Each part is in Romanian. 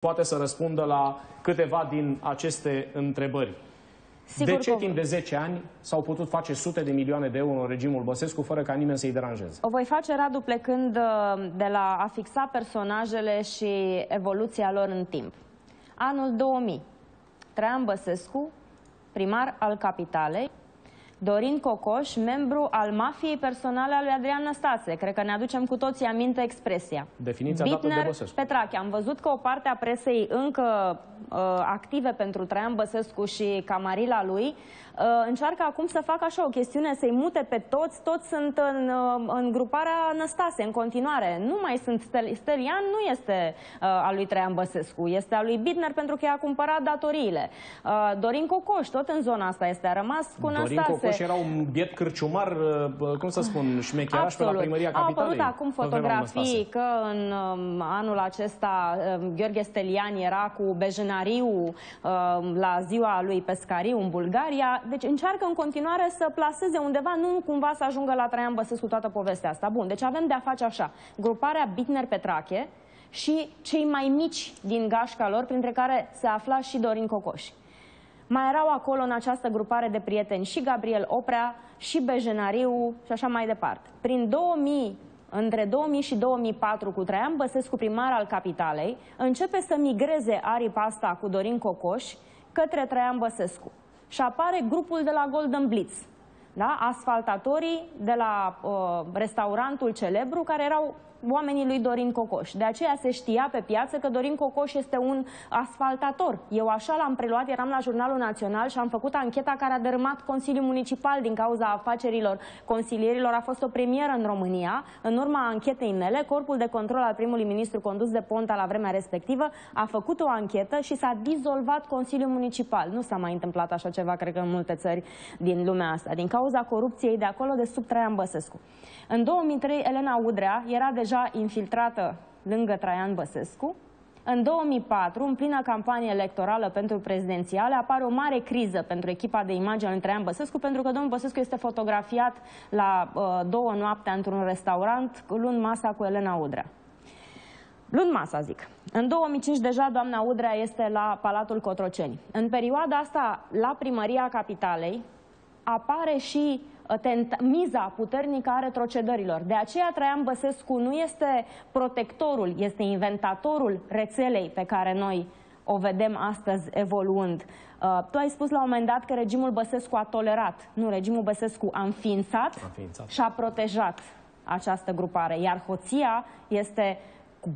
poate să răspundă la câteva din aceste întrebări. Sigur de ce că- timp de 10 ani s-au putut face sute de milioane de euro în regimul Băsescu fără ca nimeni să-i deranjeze? O voi face, Radu, plecând uh, de la a fixa personajele și evoluția lor în timp. Anul 2000, Traian Băsescu, primar al capitalei, Dorin Cocoș, membru al mafiei personale a lui Adrian Năstase. Cred că ne aducem cu toții aminte expresia. Definiția dată de Bitner, Băsescu. Petrache, am văzut că o parte a presei încă uh, active pentru Traian Băsescu și camarila lui uh, încearcă acum să facă așa o chestiune, să-i mute pe toți, toți sunt în, uh, în gruparea Năstase în continuare. Nu mai sunt Stel Stelian, nu este uh, al lui Traian Băsescu, este al lui Bitner pentru că i-a cumpărat datoriile. Uh, Dorin Cocoș, tot în zona asta este, a rămas cu Dorin Năstase. Cocoș era un biet cârciumar, uh, cum să spun, șmecheraș pe la primăria Au capitalei. apărut acum pe vremea lui fotografii Năstase. că în um, anul acesta um, Gheorghe Stelian era cu Bejnariu um, la ziua lui Pescariu în Bulgaria. Deci încearcă în continuare să placeze undeva, nu cumva să ajungă la Traian Băsescu toată povestea asta. Bun, deci avem de-a face așa. Gruparea Bitner-Petrache și cei mai mici din gașca lor, printre care se afla și Dorin Cocoș. Mai erau acolo în această grupare de prieteni și Gabriel Oprea, și Bejenariu și așa mai departe. Prin 2000, între 2000 și 2004, cu Traian Băsescu primar al capitalei, începe să migreze aripa asta cu Dorin Cocoș către Traian Băsescu. Și apare grupul de la Golden Blitz, da? asfaltatorii de la uh, restaurantul celebru, care erau oamenii lui Dorin Cocoș. De aceea se știa pe piață că Dorin Cocoș este un asfaltator. Eu așa l-am preluat, eram la Jurnalul Național și am făcut ancheta care a dărâmat Consiliul Municipal din cauza afacerilor consilierilor. A fost o premieră în România. În urma anchetei mele, Corpul de Control al primului ministru condus de Ponta la vremea respectivă a făcut o anchetă și s-a dizolvat Consiliul Municipal. Nu s-a mai întâmplat așa ceva, cred că în multe țări din lumea asta, din cauza corupției de acolo, de sub Traian Băsescu. În 2003, Elena Udrea era deja infiltrată lângă Traian Băsescu. În 2004, în plină campanie electorală pentru prezidențiale, apare o mare criză pentru echipa de imagine al lui Traian Băsescu, pentru că domnul Băsescu este fotografiat la uh, două noaptea într-un restaurant, luând masa cu Elena Udrea. Luând masa, zic. În 2005 deja doamna Udrea este la Palatul Cotroceni. În perioada asta, la primăria capitalei, apare și uh, tent- miza puternică a retrocedărilor. De aceea Traian Băsescu nu este protectorul, este inventatorul rețelei pe care noi o vedem astăzi evoluând. Uh, tu ai spus la un moment dat că regimul Băsescu a tolerat. Nu, regimul Băsescu a înființat, A înființat. și a protejat această grupare. Iar hoția este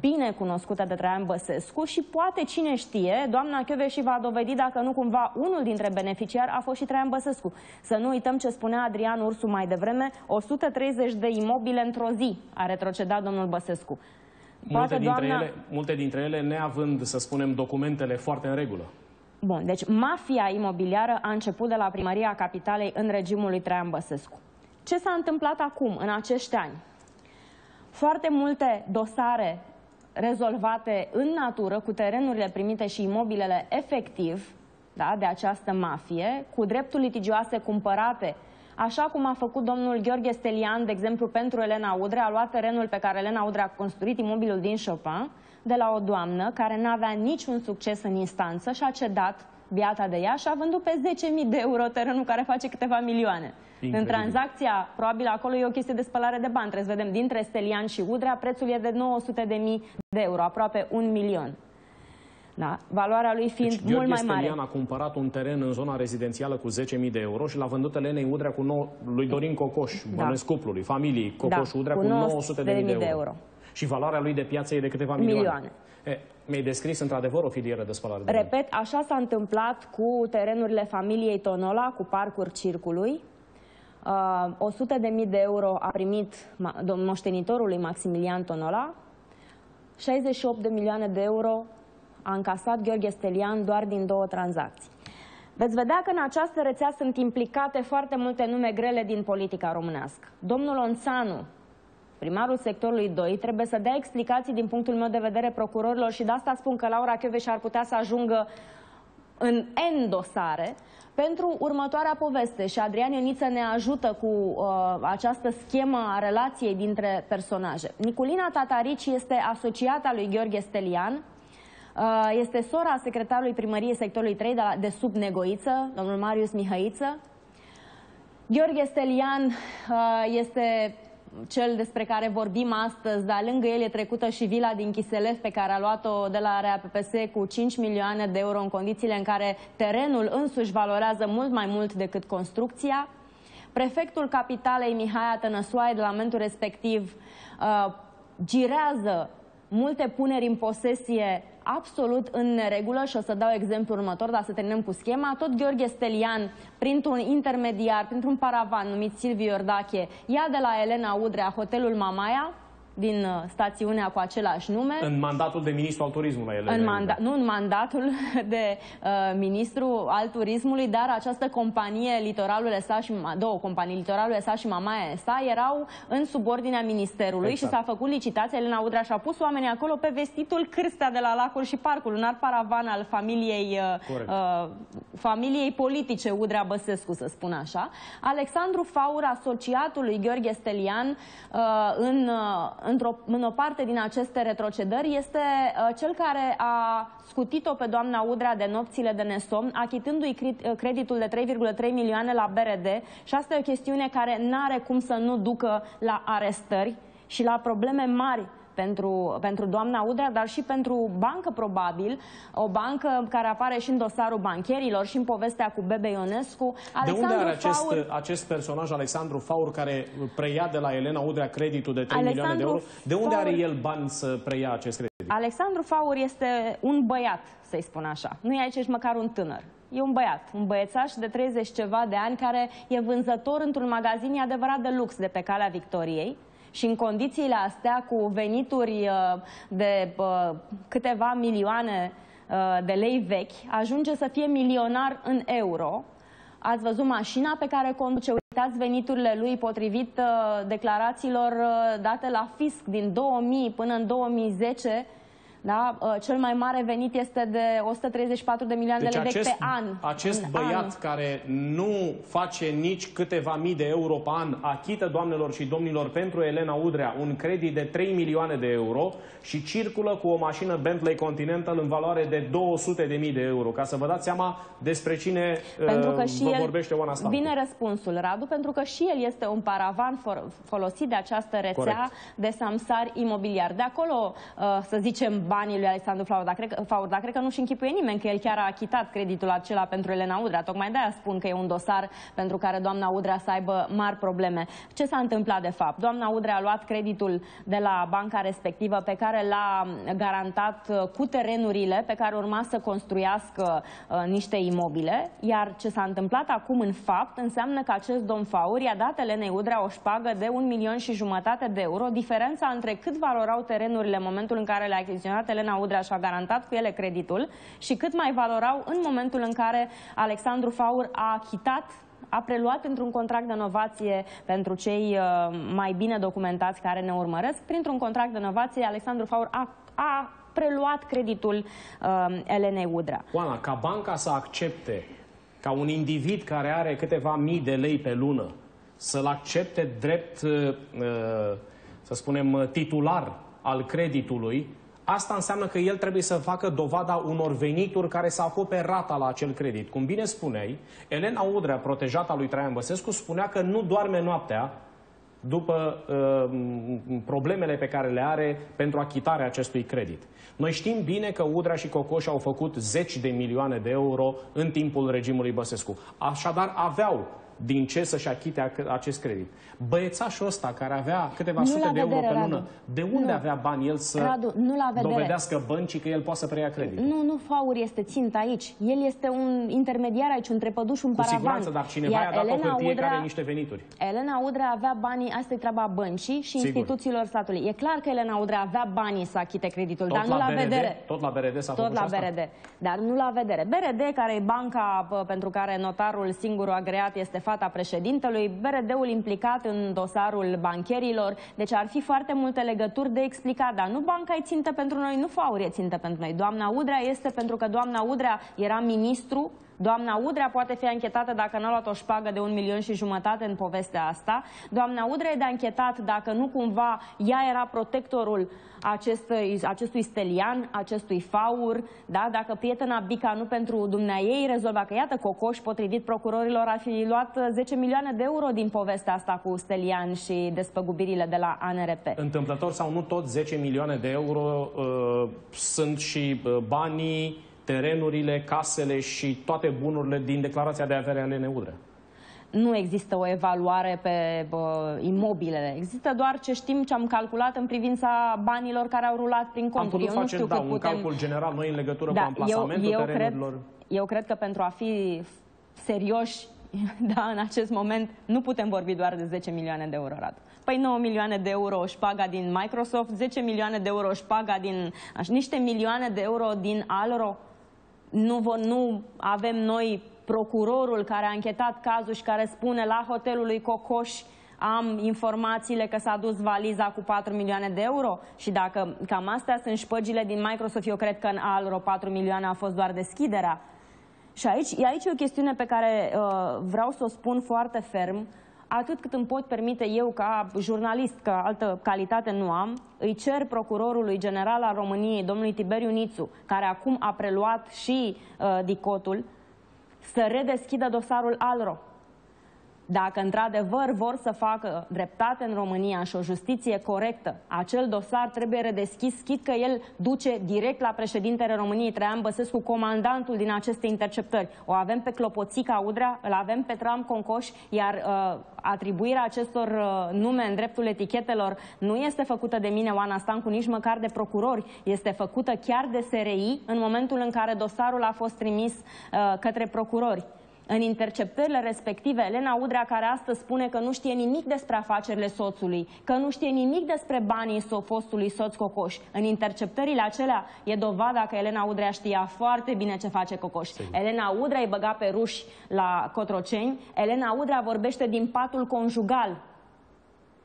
bine cunoscută de Traian Băsescu și poate, cine știe, doamna și va dovedi dacă nu cumva unul dintre beneficiari a fost și Traian Băsescu. Să nu uităm ce spunea Adrian Ursu mai devreme, 130 de imobile într-o zi a retrocedat domnul Băsescu. Multe dintre, ele, multe dintre ele neavând, să spunem, documentele foarte în regulă. Bun, deci mafia imobiliară a început de la primăria capitalei în regimul lui Traian Băsescu. Ce s-a întâmplat acum, în acești ani? Foarte multe dosare rezolvate în natură, cu terenurile primite și imobilele efectiv da, de această mafie, cu drepturi litigioase cumpărate, așa cum a făcut domnul Gheorghe Stelian, de exemplu, pentru Elena Udrea, a luat terenul pe care Elena Udrea a construit imobilul din Chopin, de la o doamnă care n-avea niciun succes în instanță și a cedat biata de ea și a vândut pe 10.000 de euro terenul care face câteva milioane. Incredibil. În tranzacția, probabil acolo e o chestie de spălare de bani. Trebuie să vedem, dintre Stelian și Udrea, prețul e de 900.000 de euro, aproape un milion. Da? Valoarea lui fiind Deci, mult Gheorghe mai mare. Stelian a cumpărat un teren în zona rezidențială cu 10.000 de euro și l-a vândut Elenei Udrea cu nou, lui Dorin Cocoș, Da. bănuiesc cuplului, familiei Cocoș Da, Udrea, cu cu 900.000 900.000 de euro. de euro. Și valoarea lui de piață e de câteva milioane. Milioane. E, mi-ai descris într-adevăr o filieră de spălare de bani. Repet, așa s-a întâmplat cu terenurile familiei Tonola, cu parcuri circului. Uh, 100 de mii de euro a primit ma- domn- moștenitorul lui Maximilian Tonola. 68 de milioane de euro a încasat Gheorghe Stelian doar din două tranzacții. Veți vedea că în această rețea sunt implicate foarte multe nume grele din politica românească. Domnul Onțanu, primarul sectorului 2, trebuie să dea explicații din punctul meu de vedere procurorilor și de asta spun că Laura Chioveș ar putea să ajungă în N dosare pentru următoarea poveste și Adrian Ioniță ne ajută cu uh, această schemă a relației dintre personaje. Niculina Tatarici este asociata lui Gheorghe Stelian, Este sora secretarului primăriei sectorului 3 de, la, de sub Negoiță, domnul Marius Mihăiță. Gheorghe Stelian este cel despre care vorbim astăzi, dar lângă el e trecută și vila din Chiselef pe care a luat-o de la RAPPS cu 5 milioane de euro în condițiile în care terenul însuși valorează mult mai mult decât construcția. Prefectul capitalei Mihai Tănăsoaie de la momentul respectiv uh, girează multe puneri în posesie absolut în neregulă și o să dau exemplu următor, dar să terminăm cu schema. Tot Gheorghe Stelian, printr-un intermediar, printr-un paravan numit Silviu Iordache, ia de la Elena Udrea hotelul Mamaia, din uh, stațiunea cu același nume. În mandatul de ministru al turismului. În manda nu în mandatul de uh, ministru al turismului, dar această companie, Litoralul SA și două companii, Litoralul SA și Mamaia SA, erau în subordinea ministerului exact. și s-a făcut licitația. Elena Udrea și-a pus oamenii acolo pe vestitul Cârstea de la Lacul și Parcul, un alt paravan al familiei, uh, uh, familiei politice Udrea Băsescu, să spun așa. Alexandru Faur, asociatul lui Gheorghe Stelian, uh, în uh, într-o, în o parte din aceste retrocedări este uh, cel care a scutit-o pe doamna Udrea de nopțile de nesomn, achitându-i uh, creditul de 3,3 milioane la BRD și asta e o chestiune care n-are cum să nu ducă la arestări și la probleme mari pentru, pentru doamna Udrea, dar și pentru bancă, probabil, o bancă care apare și în dosarul bancherilor și în povestea cu Bebe Ionescu. Alexandru de unde are acest, Faur... acest personaj, Alexandru Faur, care preia de la Elena Udrea creditul de 3 Alexandru milioane de euro? De unde Faur... are el bani să preia acest credit? Alexandru Faur este un băiat, să-i spun așa. Nu e aici măcar un tânăr. E un băiat, un băiețaș de 30 ceva de ani care e vânzător într-un magazin adevărat de lux de pe Calea Victoriei și în condițiile astea, cu venituri uh, de uh, câteva milioane uh, de lei vechi, ajunge să fie milionar în euro. Ați văzut mașina pe care conduce, uitați veniturile lui potrivit declarațiilor date la fisc din 2000 până în 2010, da? Uh, cel mai mare venit este de 134 de milioane deci de lei acest, pe an. Acest băiat an. care nu face nici câteva mii de euro pe an, achită, doamnelor și domnilor, pentru Elena Udrea un credit de 3 milioane de euro și circulă cu o mașină Bentley Continental în valoare de 200 de mii de euro. Ca să vă dați seama despre cine pentru că uh, și vă el, vorbește Oana Stancu. Bine răspunsul, Radu, pentru că și el este un paravan folosit de această rețea Corect. de samsari imobiliar. De acolo, uh, să zicem, banii lui Alexandru Faur, dar cred, că, Faur, dar cred că nu-și închipuie nimeni că el chiar a achitat creditul acela pentru Elena Udrea. Tocmai de-aia spun că e un dosar pentru care doamna Udrea să aibă mari probleme. Ce s-a întâmplat de fapt? Doamna Udrea a luat creditul de la banca respectivă pe care l-a garantat uh, cu terenurile pe care urma să construiască uh, niște imobile, iar ce s-a întâmplat acum în fapt înseamnă că acest domn Faur i-a dat Elenei Udrea o șpagă de un milion și jumătate de euro, diferența între cât valorau terenurile în momentul în care le-a achiziționat dat, Elena Udrea și-a garantat cu ele creditul și cât mai valorau în momentul în care Alexandru Faur a achitat a preluat într-un contract de novație pentru cei uh, mai bine documentați care ne urmăresc. Printr-un contract de novație, Alexandru Faur a, a preluat creditul uh, Elenei Udrea. Oana, ca banca să accepte ca un individ care are câteva mii de lei pe lună să-l accepte drept, uh, uh să spunem, titular al creditului, Asta înseamnă că el trebuie să facă dovada unor venituri care să acopere rata la acel credit. Cum bine spuneai, Elena Udrea, protejata lui Traian Băsescu, spunea că nu doarme noaptea după uh, problemele pe care le are pentru achitarea acestui credit. Noi știm bine că Udrea și Cocoș au făcut zeci de milioane de euro în timpul regimului Băsescu. Așadar, aveau din ce să-și achite acest credit. Băiețașul ăsta care avea câteva nu sute de euro vedere, pe lună, Radu. de unde nu. avea bani el să Radu, nu la dovedească băncii că el poate să preia credit? Nu, nu Faur este țint aici. El este un intermediar aici, un trepăduș, un Cu paravan. Cu siguranță, dar cineva i-a dat Elena o hârtie Udrea, care niște venituri. Elena Udrea avea banii, asta e treaba băncii și Sigur. instituțiilor statului. E clar că Elena Udrea avea banii să achite creditul, tot dar nu la, la vedere. Tot la BRD s-a Tot la asta? BRD, dar nu la vedere. BRD, care e banca pentru care notarul singur agreat este fata președinte, președintelui, BRD-ul implicat în dosarul bancherilor, deci ar fi foarte multe legături de explicat, dar nu banca e țintă pentru noi, nu Faur e țintă pentru noi. Doamna Udrea este pentru că doamna Udrea era ministru Doamna Udrea poate fi anchetată dacă nu a luat o șpagă de un milion și jumătate în povestea asta. Doamna Udrea e de anchetat dacă nu cumva ea era protectorul acestui, acestui stelian, acestui faur, da? dacă prietena Bica nu pentru dumnea ei rezolva că iată Cocoș, potrivit procurorilor, ar fi luat 10 milioane de euro din povestea asta cu stelian și despăgubirile de la ANRP. Întâmplător sau nu tot 10 milioane de euro uh, sunt și uh, banii terenurile, casele și toate bunurile din declarația de avere ale Neudre. Nu există o evaluare pe bă, imobile. Există doar ce știm ce am calculat în privința banilor care au rulat prin conturi. Am putut eu face, nu știu da, un putem... calcul general noi în legătură da, cu amplasamentul eu, eu terenurilor. Cred, eu cred că pentru a fi serioși da, în acest moment nu putem vorbi doar de 10 milioane de euro, Radu. Păi 9 milioane de euro șpaga din Microsoft, 10 milioane de euro șpaga din... niște milioane de euro din Alro nu, nu avem noi procurorul care a închetat cazul și care spune la hotelul lui Cocoș am informațiile că s-a dus valiza cu 4 milioane de euro și dacă cam astea sunt șpăgile din Microsoft, eu cred că în Alro 4 milioane a fost doar deschiderea. Și aici, aici e o chestiune pe care uh, vreau să o spun foarte ferm atât cât îmi pot permite eu ca jurnalist, că altă calitate nu am, îi cer procurorului general al României, domnului Tiberiu Nițu, care acum a preluat și uh, dicotul, să redeschidă dosarul ALRO. Dacă într-adevăr vor să facă dreptate în România și o justiție corectă, acel dosar trebuie redeschis, chit că el duce direct la președintele României, Traian Băsescu, comandantul din aceste interceptări. O avem pe Clopoțica Udrea, îl avem pe Tram Concoș, iar uh, atribuirea acestor uh, nume în dreptul etichetelor nu este făcută de mine, Oana Stancu, nici măcar de procurori, este făcută chiar de SRI în momentul în care dosarul a fost trimis uh, către procurori. În interceptările respective, Elena Udrea, care astăzi spune că nu știe nimic despre afacerile soțului, că nu știe nimic despre banii fostului soț Cocoș. În interceptările acelea e dovada că Elena Udrea știa foarte bine ce face Cocoș. Sigur. Elena Udrea îi băga pe ruși la Cotroceni. Elena Udrea vorbește din patul conjugal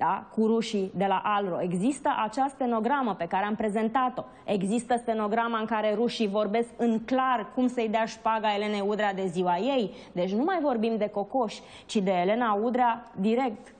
da? cu rușii de la Alro. Există acea stenogramă pe care am prezentat-o. Există stenograma în care rușii vorbesc în clar cum să-i dea șpaga Elena Udrea de ziua ei. Deci nu mai vorbim de cocoși, ci de Elena Udrea direct